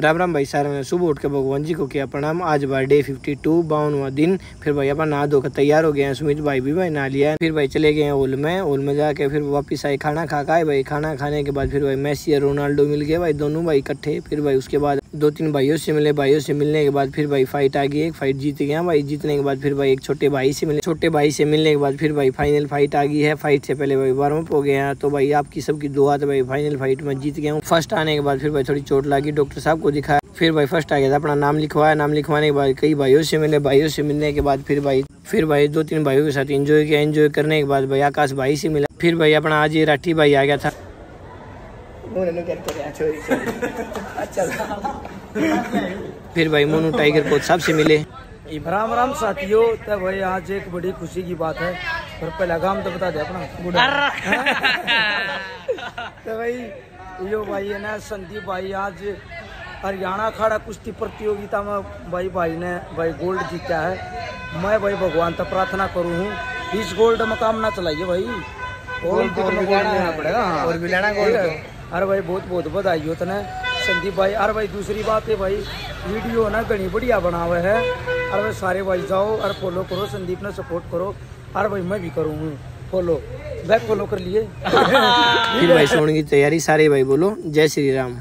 राम राम भाई, सारा ने सुबह उठ के भगवान जी को किया प्रणाम। आज भाई डे फिफ्टी टू बावनवा दिन। फिर भाई अपन नहा धोकर तैयार हो गए हैं। सुमित भाई भी भाई नहा लिया फिर भाई चले गए हैं ओल में। ओल में जाके फिर वापिस आए, खाना खा खाए भाई। खाना खाने के बाद फिर भाई मैसी और रोनाल्डो मिल गए भाई, दोनों भाई इकट्ठे। फिर भाई उसके बाद दो तीन भाइयों से मिले, भाइयों से मिलने के बाद फिर भाई फाइट आ गई, एक फाइट जीत गया भाई। जीतने के बाद फिर भाई एक छोटे भाई से मिले। छोटे भाई से मिलने के बाद फिर भाई फाइनल फाइट आ गई है। फाइट से पहले भाई वार्म अप हो गए हैं तो भाई आपकी सबकी दुआ तो भाई फाइनल फाइट में जीत गया हूँ। फ़र्स्ट आने के बाद फिर भाई थोड़ी चोट लगी डॉक्टर साहब को दिखाया। फिर भाई फ़र्स्ट आ गया था, अपना नाम लिखवाया। नाम लिखवाने के बाद कई भाइयों से मिले, भाइयों से मिलने के बाद फिर भाई फिर भाई दो तीन भाइयों के साथ एंजॉय किया। एंजॉय करने के बाद भाई आकाश भाई से मिला। फिर भाई अपना आज ये राठी भाई आ गया था। फिर भाई मोनू टाइगर कोच साहब से मिले। राम राम साथियों तो भाई आज एक बड़ी खुशी की बात है। पर पहला काम तो बता दे अपना। तो भाई यो भाई है ना संदीप भाई आज हरियाणा खाड़ा कुश्ती प्रतियोगिता में भाई भाई ने भाई गोल्ड जीता है। मैं भाई भगवान तक प्रार्थना करूँ हूँ इस गोल्ड में काम ना चलाइए भाई। ओलंपिक में गोल्ड लेना पड़ेगा हाँ। और भी लेना गोल्ड तो। अरे भाई, बहुत बहुत बधाई हो तने। संदीप भाई, अरे भाई, दूसरी बात है भाई, वीडियो ना घनी बढ़िया बना हुआ है। अरे भाई, सारे भाई जाओ और फॉलो करो, संदीप ने सपोर्ट करो। अरे भाई, मैं भी करूँगी फॉलो बैक फॉलो कर लिए। भाई, सोने की तैयारी, सारे भाई बोलो। जय श्री राम।